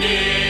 Indeed.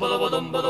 bum ba da ba